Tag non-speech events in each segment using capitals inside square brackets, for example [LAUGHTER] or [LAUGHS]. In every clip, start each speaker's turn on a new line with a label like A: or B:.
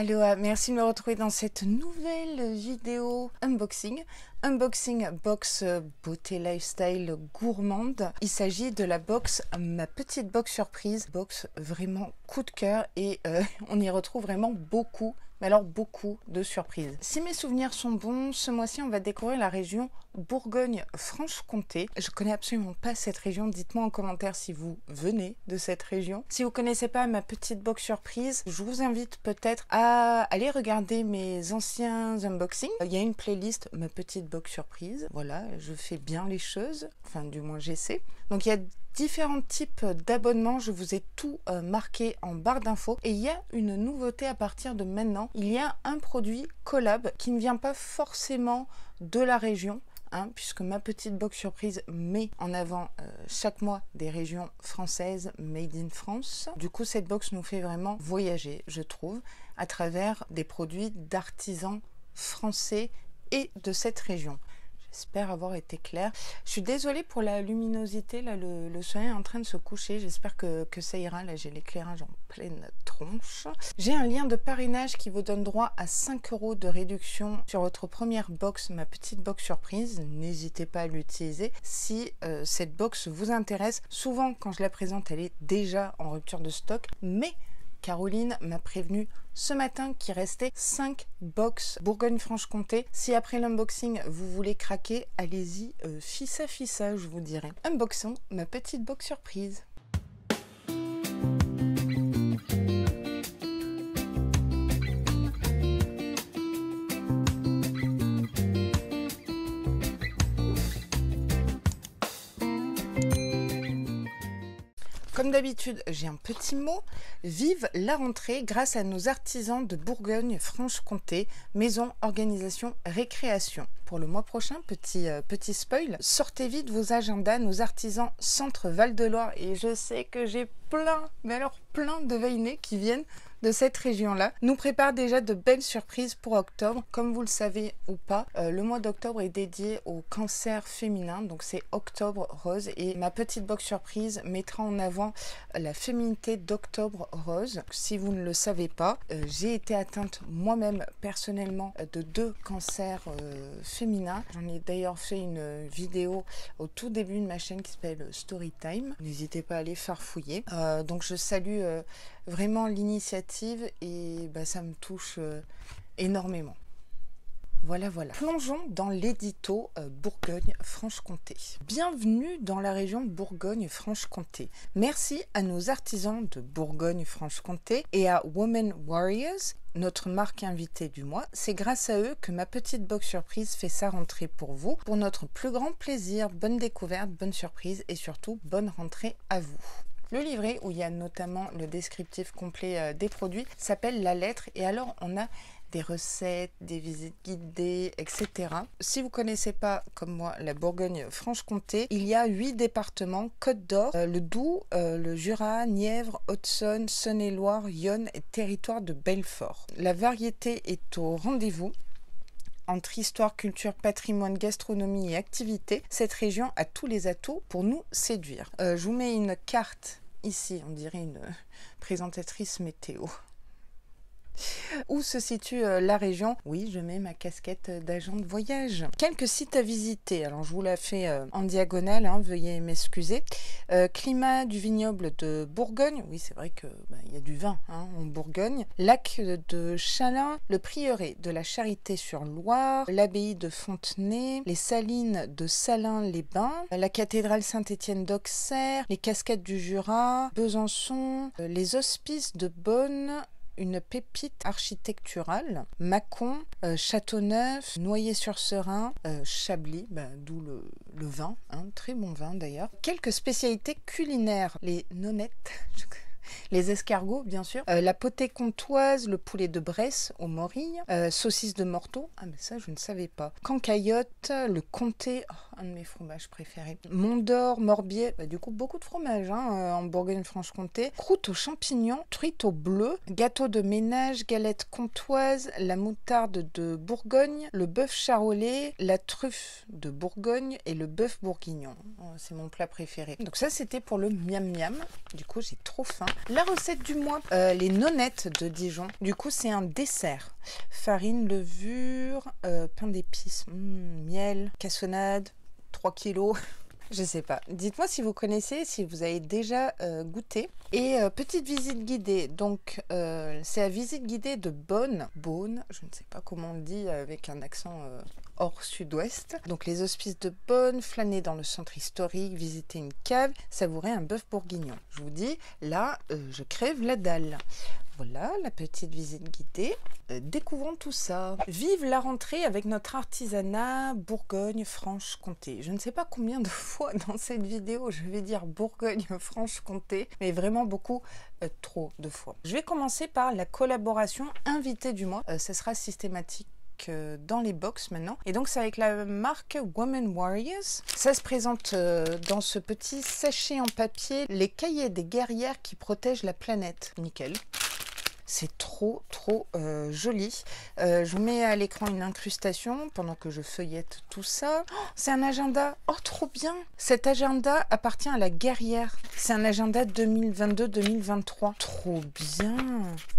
A: Aloha, merci de me retrouver dans cette nouvelle vidéo unboxing. Unboxing box beauté lifestyle gourmande. Il s'agit de la box, ma petite box surprise, box vraiment coup de cœur et euh, [LAUGHS] on y retrouve vraiment beaucoup mais alors beaucoup de surprises. Si mes souvenirs sont bons, ce mois-ci on va découvrir la région Bourgogne-Franche-Comté. Je connais absolument pas cette région, dites-moi en commentaire si vous venez de cette région. Si vous connaissez pas ma petite box surprise, je vous invite peut-être à aller regarder mes anciens unboxings. Il y a une playlist ma petite box surprise. Voilà, je fais bien les choses, enfin du moins j'essaie. Donc il y a différents types d'abonnements. Je vous ai tout euh, marqué en barre d'infos. Et il y a une nouveauté à partir de maintenant. Il y a un produit collab qui ne vient pas forcément de la région. Hein, puisque ma petite box surprise met en avant euh, chaque mois des régions françaises made in France. Du coup, cette box nous fait vraiment voyager, je trouve, à travers des produits d'artisans français et de cette région. J'espère avoir été clair. Je suis désolée pour la luminosité. Là, le, soleil est en train de se coucher. J'espère que, ça ira. Là, j'ai l'éclairage en pleine tronche. J'ai un lien de parrainage qui vous donne droit à 5 euros de réduction sur votre première box, ma petite box surprise. N'hésitez pas à l'utiliser si euh, cette box vous intéresse. Souvent, quand je la présente, elle est déjà en rupture de stock. Mais Caroline m'a prévenu ce matin qu'il restait 5 box Bourgogne-Franche-Comté. Si après l'unboxing vous voulez craquer, allez-y, euh, fissa fissa, je vous dirai. Unboxons ma petite box surprise. Comme d'habitude, j'ai un petit mot. Vive la rentrée grâce à nos artisans de Bourgogne-Franche-Comté, maison, organisation, récréation. Pour le mois prochain, petit, euh, petit spoil, sortez vite vos agendas, nos artisans Centre Val-de-Loire. Et je sais que j'ai plein, mais alors plein de Vainés qui viennent de cette région-là nous prépare déjà de belles surprises pour octobre. Comme vous le savez ou pas, euh, le mois d'octobre est dédié au cancer féminin, donc c'est octobre rose. Et ma petite box surprise mettra en avant la féminité d'octobre rose. Si vous ne le savez pas, euh, j'ai été atteinte moi-même personnellement de deux cancers euh, féminins. J'en ai d'ailleurs fait une vidéo au tout début de ma chaîne qui s'appelle Storytime. N'hésitez pas à aller farfouiller. donc je salue vraiment l'initiative et bah, ça me touche euh, énormément. Voilà, voilà. Plongeons dans l'édito euh, Bourgogne-Franche-Comté. Bienvenue dans la région Bourgogne-Franche-Comté. Merci à nos artisans de Bourgogne-Franche-Comté et à Women Warriors, notre marque invitée du mois. C'est grâce à eux que ma petite box surprise fait sa rentrée pour vous. Pour notre plus grand plaisir, bonne découverte, bonne surprise et surtout bonne rentrée à vous. Le livret, où il y a notamment le descriptif complet euh, des produits, s'appelle La Lettre. Et alors, on a des recettes, des visites guidées, etc. Si vous connaissez pas, comme moi, la Bourgogne-Franche-Comté, il y a huit départements, Côte d'Or, euh, le Doubs, euh, le Jura, Nièvre, Haute-Saône, Saône-et-Loire, Yonne et territoire de Belfort. La variété est au rendez-vous entre histoire, culture, patrimoine, gastronomie et activité, cette région a tous les atouts pour nous séduire. Euh, je vous mets une carte ici, on dirait une présentatrice météo. Où se situe euh, la région? Oui, je mets ma casquette d'agent de voyage. Quelques sites à visiter. Alors, je vous la fais euh, en diagonale, hein, veuillez m'excuser. Euh, climat du vignoble de Bourgogne. Oui, c'est vrai qu'il bah, y a du vin hein, en Bourgogne. Lac de Chalin, le prieuré de la Charité-sur-Loire, l'abbaye de Fontenay, les salines de Salins-les-Bains, la cathédrale Saint-Étienne d'Auxerre, les cascades du Jura, Besançon, les hospices de Bonne, une pépite architecturale. Mâcon, euh, Châteauneuf, Noyer-sur-Serein, euh, Chablis, bah, d'où le, vin, un hein, très bon vin d'ailleurs. Quelques spécialités culinaires, les nonnettes. [LAUGHS] les escargots, bien sûr, euh, la potée comtoise, le poulet de Bresse au morille, euh, saucisse de morteau, ah mais ça je ne savais pas, cancaillotte, le comté, oh, un de mes fromages préférés, Mont-d'Or, Morbier, bah, du coup beaucoup de fromages hein, euh, en Bourgogne-Franche-Comté, croûte aux champignons, truite au bleu, gâteau de ménage, galette comtoise, la moutarde de Bourgogne, le bœuf charolais, la truffe de Bourgogne et le bœuf bourguignon. Oh, c'est mon plat préféré. Donc ça c'était pour le miam miam. Du coup j'ai trop faim. La recette du mois, euh, les nonnettes de Dijon. Du coup, c'est un dessert. Farine, levure, euh, pain d'épices, hmm, miel, cassonade, 3 kilos. [LAUGHS] Je sais pas. Dites-moi si vous connaissez, si vous avez déjà euh, goûté. Et petite visite guidée. Donc, c'est la visite guidée de Bonne. Bonne, je ne sais pas comment on le dit avec un accent hors sud-ouest. Donc, les hospices de Bonne, flâner dans le centre historique, visiter une cave, savourer un bœuf bourguignon. Je vous dis, là, je crève la dalle. Voilà la petite visite guidée. Euh, découvrons tout ça. Vive la rentrée avec notre artisanat Bourgogne-Franche-Comté. Je ne sais pas combien de [LAUGHS] fois dans cette vidéo je vais dire Bourgogne-Franche-Comté, mais vraiment beaucoup, euh, trop de fois. Je vais commencer par la collaboration invitée du mois. Euh, ce sera systématique dans les box maintenant. Et donc c'est avec la marque Women Warriors. Ça se présente dans ce petit sachet en papier, les cahiers des guerrières qui protègent la planète. Nickel. C'est trop, trop euh, joli. Euh, je mets à l'écran une incrustation pendant que je feuillette tout ça. Oh, c'est un agenda. Oh, trop bien. Cet agenda appartient à la guerrière. C'est un agenda 2022-2023. Trop bien.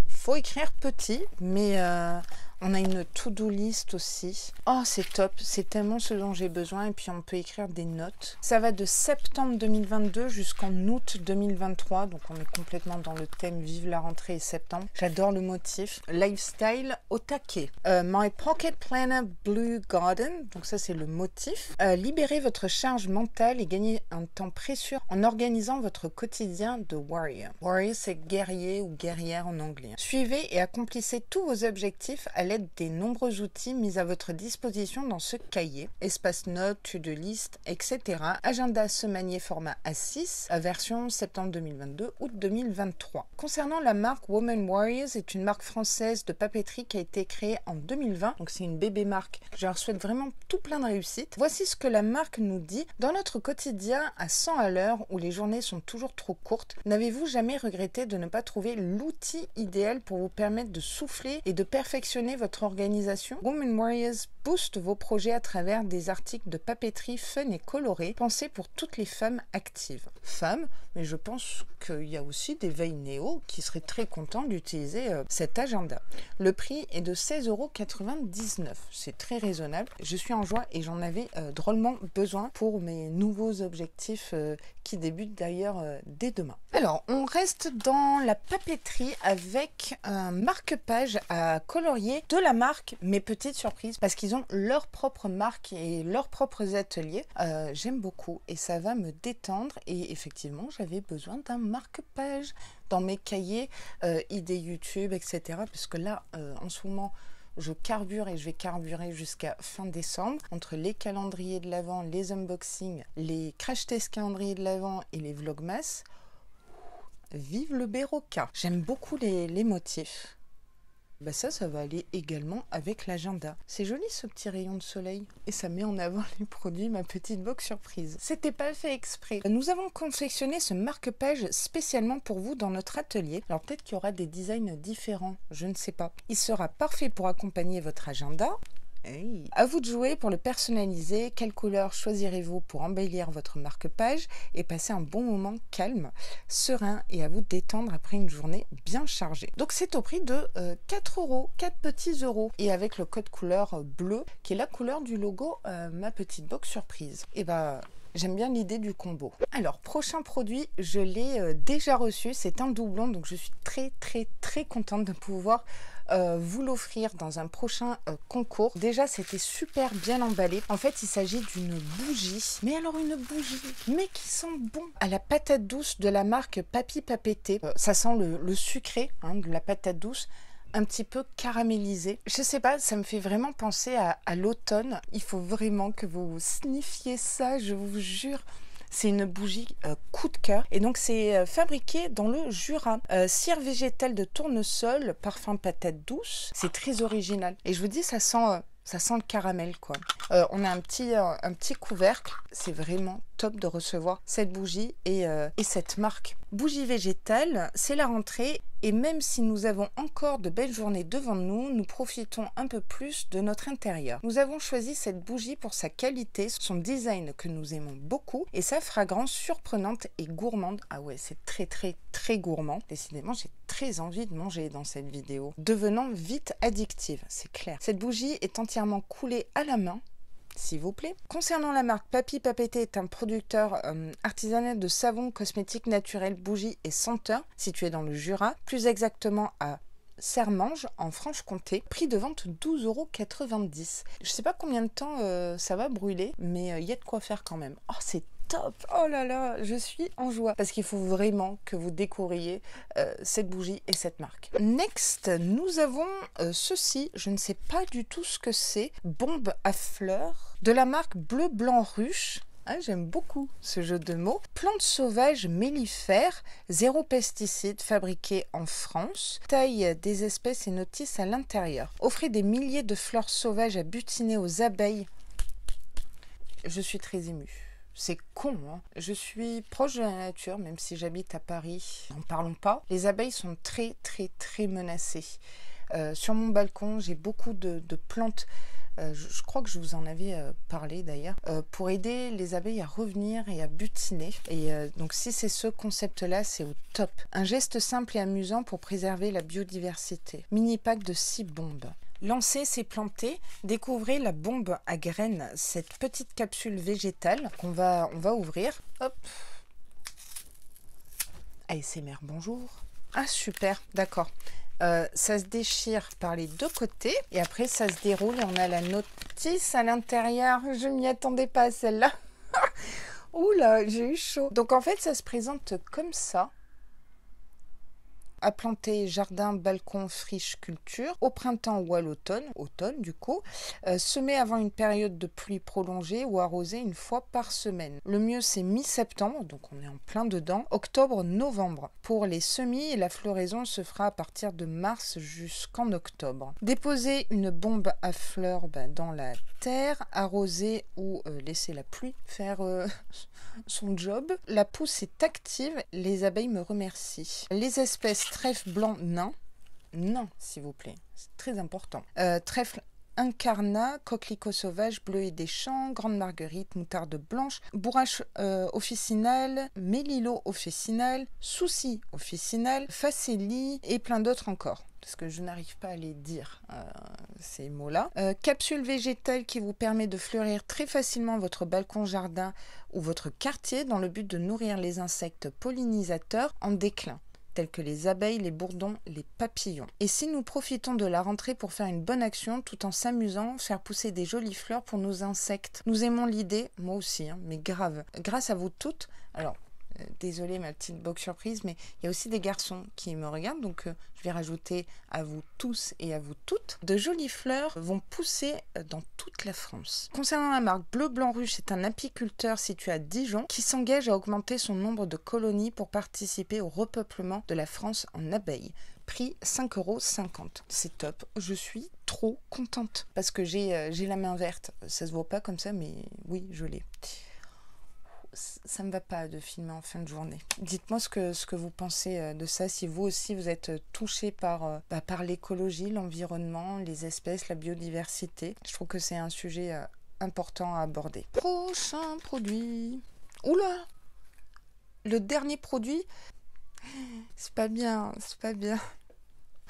A: Faut écrire petit, mais... Euh, on a une to-do list aussi. Oh, c'est top, c'est tellement ce dont j'ai besoin et puis on peut écrire des notes. Ça va de septembre 2022 jusqu'en août 2023, donc on est complètement dans le thème Vive la rentrée et septembre. J'adore le motif. Lifestyle au taquet. Euh, my Pocket Planner Blue Garden, donc ça c'est le motif. Euh, libérez votre charge mentale et gagnez un temps précieux en organisant votre quotidien de warrior. Warrior c'est guerrier ou guerrière en anglais. Suivez et accomplissez tous vos objectifs des nombreux outils mis à votre disposition dans ce cahier. Espace notes, to-do list, etc. Agenda semainier format A6, version septembre 2022, août 2023. Concernant la marque Woman Warriors, est une marque française de papeterie qui a été créée en 2020. Donc c'est une bébé marque. Je leur souhaite vraiment tout plein de réussite. Voici ce que la marque nous dit. Dans notre quotidien à 100 à l'heure où les journées sont toujours trop courtes, n'avez-vous jamais regretté de ne pas trouver l'outil idéal pour vous permettre de souffler et de perfectionner votre organisation, Women Warriors booste vos projets à travers des articles de papeterie fun et colorés pensés pour toutes les femmes actives. Femmes, mais je pense qu'il y a aussi des veilles néo qui seraient très contents d'utiliser euh, cet agenda. Le prix est de 16,99€. C'est très raisonnable. Je suis en joie et j'en avais euh, drôlement besoin pour mes nouveaux objectifs euh, qui débutent d'ailleurs dès demain. Alors, on reste dans la papeterie avec un marque-page à colorier de la marque Mes Petites Surprises parce qu'ils ont leur propre marque et leurs propres ateliers. Euh, j'aime beaucoup et ça va me détendre et effectivement j'avais besoin d'un marque-page dans mes cahiers, euh, idées YouTube, etc. Parce que là, euh, en ce moment, je carbure et je vais carburer jusqu'à fin décembre entre les calendriers de l'avant, les unboxings, les crash tests calendriers de l'avant et les vlogmas. Vive le Béroca J'aime beaucoup les motifs. Bah ça, ça va aller également avec l'agenda. C'est joli ce petit rayon de soleil. Et ça met en avant [LAUGHS] les produits, ma petite box surprise. C'était pas fait exprès. Nous avons confectionné ce marque-page spécialement pour vous dans notre atelier. Alors peut-être qu'il y aura des designs différents, je ne sais pas. Il sera parfait pour accompagner votre agenda Hey. À vous de jouer pour le personnaliser. Quelle couleur choisirez-vous pour embellir votre marque-page et passer un bon moment calme, serein et à vous détendre après une journée bien chargée. Donc c'est au prix de 4 euh, euros, 4 petits euros. Et avec le code couleur bleu qui est la couleur du logo euh, ma petite box surprise. Et bah J'aime bien l'idée du combo. Alors, prochain produit, je l'ai euh, déjà reçu. C'est un doublon, donc je suis très très très contente de pouvoir euh, vous l'offrir dans un prochain euh, concours. Déjà, c'était super bien emballé. En fait, il s'agit d'une bougie. Mais alors, une bougie, mais qui sent bon. À la patate douce de la marque Papy Papété. ça sent le, sucré hein, de la patate douce un petit peu caramélisé. Je sais pas, ça me fait vraiment penser à, l'automne. Il faut vraiment que vous sniffiez ça, je vous jure. C'est une bougie euh, coup de cœur. Et donc, c'est euh, fabriqué dans le Jura. Euh, cire végétale de tournesol, parfum patate douce. C'est très original. Et je vous dis, ça sent, ça sent le caramel, quoi. on a un petit, un petit couvercle. C'est vraiment top de recevoir cette bougie et, euh, et cette marque. Bougie végétale, c'est la rentrée et même si nous avons encore de belles journées devant nous, nous profitons un peu plus de notre intérieur. Nous avons choisi cette bougie pour sa qualité, son design que nous aimons beaucoup et sa fragrance surprenante et gourmande. Ah ouais, c'est très très très gourmand. Décidément, j'ai très envie de manger dans cette vidéo. Devenant vite addictive, c'est clair. Cette bougie est entièrement coulée à la main s'il vous plaît. Concernant la marque, Papy Papété est un producteur euh, artisanal de savon, cosmétiques naturels, bougies et senteurs situé dans le Jura, plus exactement à Sermange en Franche-Comté. Prix de vente 12,90 euros. Je sais pas combien de temps euh, ça va brûler, mais il euh, y a de quoi faire quand même. Oh, c'est top Oh là là, je suis en joie parce qu'il faut vraiment que vous découvriez euh, cette bougie et cette marque. Next, nous avons ceci, je ne sais pas du tout ce que c'est, bombe à fleurs de la marque Bleu Blanc Ruche. Ah, j'aime beaucoup ce jeu de mots. Plantes sauvages mellifères, zéro pesticide, fabriqué en France. Taille des espèces et notices à l'intérieur. Offrez des milliers de fleurs sauvages à butiner aux abeilles. Je suis très émue. C'est con, hein Je suis proche de la nature, même si j'habite à Paris. N'en parlons pas. Les abeilles sont très, très, très menacées. Euh, sur mon balcon, j'ai beaucoup de plantes euh, je, crois que je vous en avais euh, parlé d'ailleurs, pour aider les abeilles à revenir et à butiner. Et donc si c'est ce concept-là, c'est au top. Un geste simple et amusant pour préserver la biodiversité. Mini pack de 6 bombes. Lancer, c'est planter. Découvrez la bombe à graines, cette petite capsule végétale qu'on va, on va ouvrir. Hop. ASMR, bonjour. Ah super, d'accord. Euh, ça se déchire par les deux côtés et après ça se déroule et on a la notice à l'intérieur. Je m'y attendais pas à celle-là. [LAUGHS] Oula, j'ai eu chaud. Donc en fait, ça se présente comme ça à planter jardin, balcon, friche, culture, au printemps ou à l'automne, automne du coup, euh, semer avant une période de pluie prolongée ou arroser une fois par semaine. Le mieux c'est mi-septembre, donc on est en plein dedans, octobre-novembre. Pour les semis, la floraison se fera à partir de mars jusqu'en octobre. Déposer une bombe à fleurs ben, dans la terre, arroser ou euh, laisser la pluie faire euh, [LAUGHS] son job. La pousse est active, les abeilles me remercient. Les espèces trèfle blanc nain, nain s'il vous plaît, c'est très important. Euh, trèfle incarnat, coquelicot sauvage, bleu et des champs, grande marguerite, moutarde blanche, bourrache euh, officinale, mélilo officinal, souci officinal, facélie et plein d'autres encore parce que je n'arrive pas à les dire euh, ces mots-là. Capsule végétale qui vous permet de fleurir très facilement votre balcon jardin ou votre quartier dans le but de nourrir les insectes pollinisateurs en déclin tels que les abeilles, les bourdons, les papillons. Et si nous profitons de la rentrée pour faire une bonne action tout en s'amusant, faire pousser des jolies fleurs pour nos insectes Nous aimons l'idée, moi aussi, hein, mais grave. Grâce à vous toutes, alors désolée ma petite box surprise, mais il y a aussi des garçons qui me regardent, donc euh, je vais rajouter à vous tous et à vous toutes. De jolies fleurs vont pousser euh, dans toute la France. Concernant la marque Bleu Blanc Ruche, c'est un apiculteur situé à Dijon qui s'engage à augmenter son nombre de colonies pour participer au repeuplement de la France en abeilles prix 5,50 euros. C'est top, je suis trop contente parce que j'ai la main verte. Ça se voit pas comme ça, mais oui, je l'ai ça me va pas de filmer en fin de journée. Dites-moi ce que, ce que vous pensez euh, de ça, si vous aussi vous êtes euh, touché par, euh, bah, par l'écologie, l'environnement, les espèces, la biodiversité. Je trouve que c'est un sujet important à aborder. Prochain produit. Oula Le dernier produit? C'est pas bien, c'est pas bien.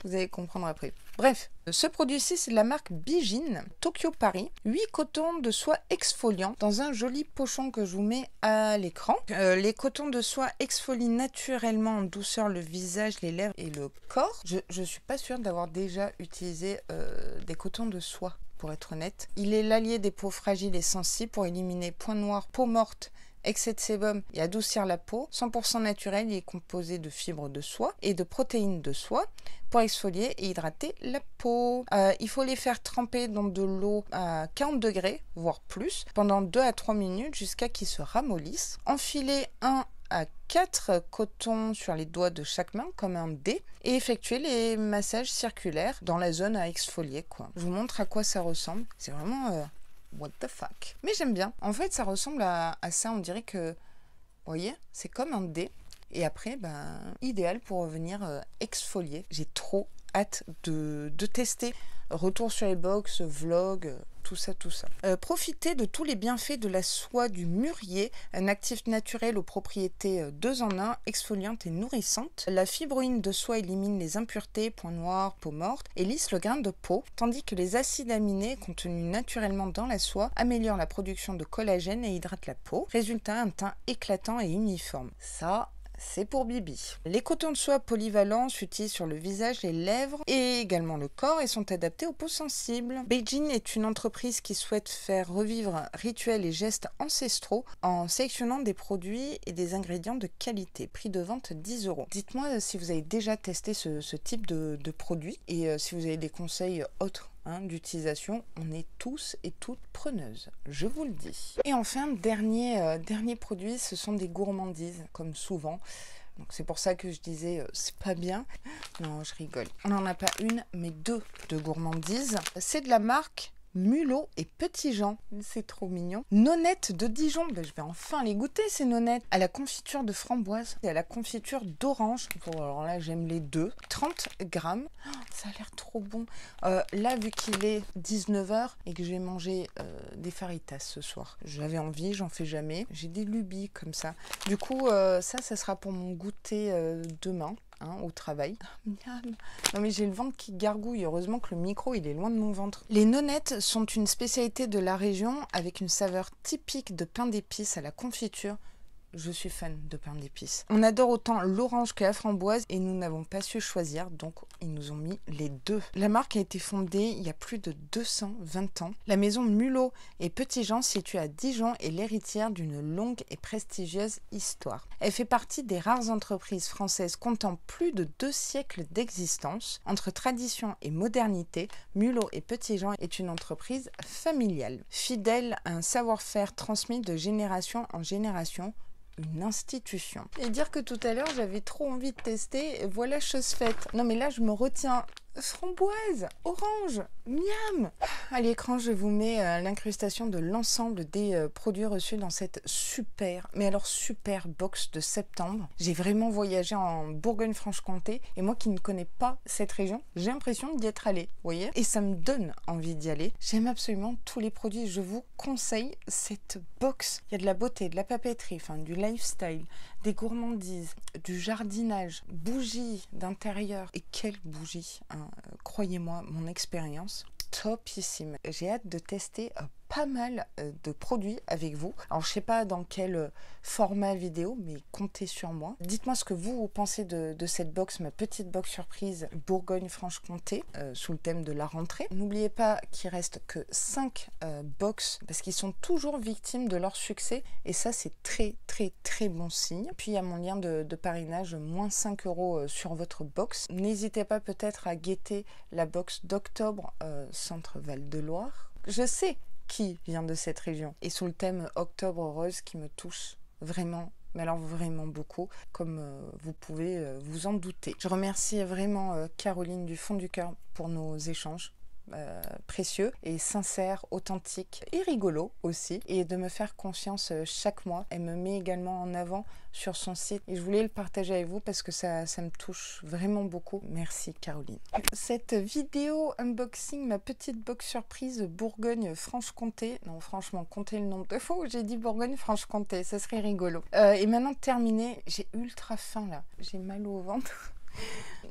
A: Vous allez comprendre après. Bref, ce produit-ci, c'est de la marque Bijin, Tokyo Paris. 8 cotons de soie exfoliants dans un joli pochon que je vous mets à l'écran. Euh, les cotons de soie exfolient naturellement en douceur le visage, les lèvres et le corps. Je ne suis pas sûre d'avoir déjà utilisé euh, des cotons de soie pour être honnête. Il est l'allié des peaux fragiles et sensibles pour éliminer points noirs, peau morte, excès de sébum et adoucir la peau. 100% naturel, il est composé de fibres de soie et de protéines de soie pour exfolier et hydrater la peau. Euh, il faut les faire tremper dans de l'eau à 40 degrés, voire plus, pendant 2 à 3 minutes jusqu'à qu'ils se ramollissent. Enfiler un à 4 cotons sur les doigts de chaque main comme un dé et effectuer les massages circulaires dans la zone à exfolier. Je vous montre à quoi ça ressemble. C'est vraiment euh, what the fuck. Mais j'aime bien. En fait, ça ressemble à, ça. On dirait que, vous voyez, c'est comme un dé. Et après, ben, idéal pour venir euh, exfolier. J'ai trop hâte de, de tester. Retour sur les box, vlog, Euh, profitez de tous les bienfaits de la soie du mûrier, un actif naturel aux propriétés 2 euh, en 1, exfoliante et nourrissante. La fibroïne de soie élimine les impuretés, points noirs, peau morte et lisse le grain de peau, tandis que les acides aminés contenus naturellement dans la soie améliorent la production de collagène et hydratent la peau. Résultat, un teint éclatant et uniforme. Ça, c'est pour Bibi. Les cotons de soie polyvalents s'utilisent sur le visage, les lèvres et également le corps et sont adaptés aux peaux sensibles. Beijing est une entreprise qui souhaite faire revivre rituels et gestes ancestraux en sélectionnant des produits et des ingrédients de qualité. Prix de vente 10 euros. Dites-moi si vous avez déjà testé ce, type de, produit et euh, si vous avez des conseils autres Hein, d'utilisation, on est tous et toutes preneuses, je vous le dis. Et enfin, dernier, euh, dernier produit, ce sont des gourmandises, comme souvent. C'est pour ça que je disais euh, c'est pas bien. Non, je rigole. On n'en a pas une, mais deux de gourmandises. C'est de la marque Mulot et Petit Jean. C'est trop mignon. Nonettes de Dijon. Ben, je vais enfin les goûter, ces nonettes. À la confiture de framboise et à la confiture d'orange. Bon, alors là, j'aime les deux. 30 grammes. Oh, ça a l'air trop bon. Euh, là, vu qu'il est 19h et que je vais manger euh, des faritas ce soir, j'avais envie, j'en fais jamais. J'ai des lubies comme ça. Du coup, euh, ça, ça sera pour mon goûter demain. Hein, au travail. Ah, non mais j'ai le ventre qui gargouille. Heureusement que le micro il est loin de mon ventre. Les nonettes sont une spécialité de la région avec une saveur typique de pain d'épices à la confiture je suis fan de pain d'épices. On adore autant l'orange que la framboise et nous n'avons pas su choisir, donc ils nous ont mis les deux. La marque a été fondée il y a plus de 220 ans. La maison Mulot et Petit Jean, située à Dijon, est l'héritière d'une longue et prestigieuse histoire. Elle fait partie des rares entreprises françaises comptant plus de deux siècles d'existence. Entre tradition et modernité, Mulot et Petit Jean est une entreprise familiale, fidèle à un savoir-faire transmis de génération en génération une institution. Et dire que tout à l'heure j'avais trop envie de tester, voilà chose faite. Non mais là je me retiens framboise, orange, miam. À l'écran, je vous mets euh, l'incrustation de l'ensemble des euh, produits reçus dans cette super, mais alors super box de septembre. J'ai vraiment voyagé en Bourgogne-Franche-Comté et moi qui ne connais pas cette région, j'ai l'impression d'y être allée, vous voyez Et ça me donne envie d'y aller. J'aime absolument tous les produits. Je vous conseille cette box. Il y a de la beauté, de la papeterie, enfin du lifestyle, des gourmandises, du jardinage, bougies d'intérieur. Et quelle bougie hein, euh, Croyez-moi, mon expérience, topissime. J'ai hâte de tester pas mal euh, de produits avec vous. Alors je sais pas dans quel euh, format vidéo, mais comptez sur moi. Dites-moi ce que vous, pensez de, cette box, ma petite box surprise Bourgogne-Franche-Comté, sous le thème de la rentrée. N'oubliez pas qu'il reste que 5 box, parce qu'ils sont toujours victimes de leur succès, et ça c'est très très très bon signe. Puis il y a mon lien de, parrainage, moins 5 euros sur votre box. N'hésitez pas peut-être à guetter la box d'octobre Centre Val de Loire. Je sais qui vient de cette région. Et sous le thème Octobre Rose qui me touche vraiment mais alors vraiment beaucoup, comme euh, vous pouvez euh, vous en douter. Je remercie vraiment euh, Caroline du fond du cœur pour nos échanges. Euh, précieux et sincère, authentique et rigolo aussi et de me faire confiance euh, chaque mois. Elle me met également en avant sur son site et je voulais le partager avec vous parce que ça, ça me touche vraiment beaucoup. Merci Caroline. Cette vidéo unboxing, ma petite box surprise Bourgogne-Franche-Comté. Non franchement, comptez le nombre de fois où j'ai dit Bourgogne-Franche-Comté, ça serait rigolo. Euh, et maintenant terminé, j'ai ultra faim là, j'ai mal au ventre.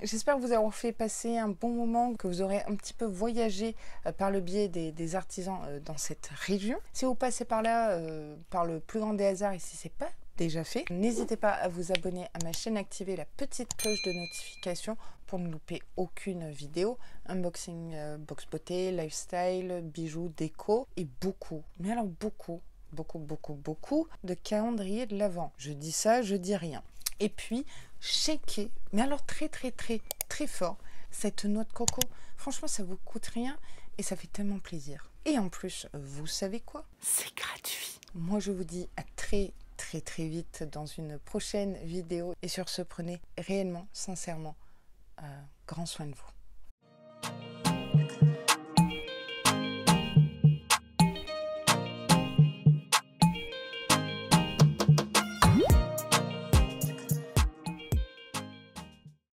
A: J'espère vous avoir fait passer un bon moment, que vous aurez un petit peu voyagé euh, par le biais des, artisans euh, dans cette région. Si vous passez par là, euh, par le plus grand des hasards, et si c'est pas déjà fait, n'hésitez pas à vous abonner à ma chaîne, activer la petite cloche de notification pour ne louper aucune vidéo. Unboxing, box beauté, lifestyle, bijoux, déco et beaucoup, mais alors beaucoup, beaucoup, beaucoup, beaucoup de calendrier de l'avant. Je dis ça, je dis rien. Et puis, shaker, mais alors très très très très fort, cette noix de coco. Franchement, ça vous coûte rien et ça fait tellement plaisir. Et en plus, vous savez quoi? C'est gratuit. Moi, je vous dis à très très très vite dans une prochaine vidéo. Et sur ce, prenez réellement, sincèrement, euh, grand soin de vous.